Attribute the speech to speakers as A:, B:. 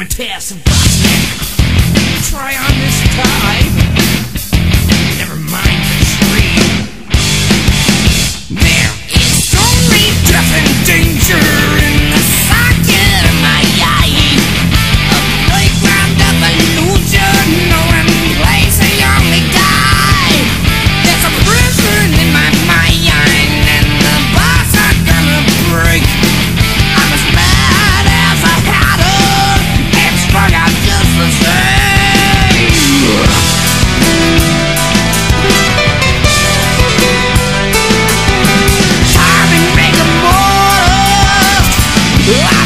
A: pass Try on this mind Yeah!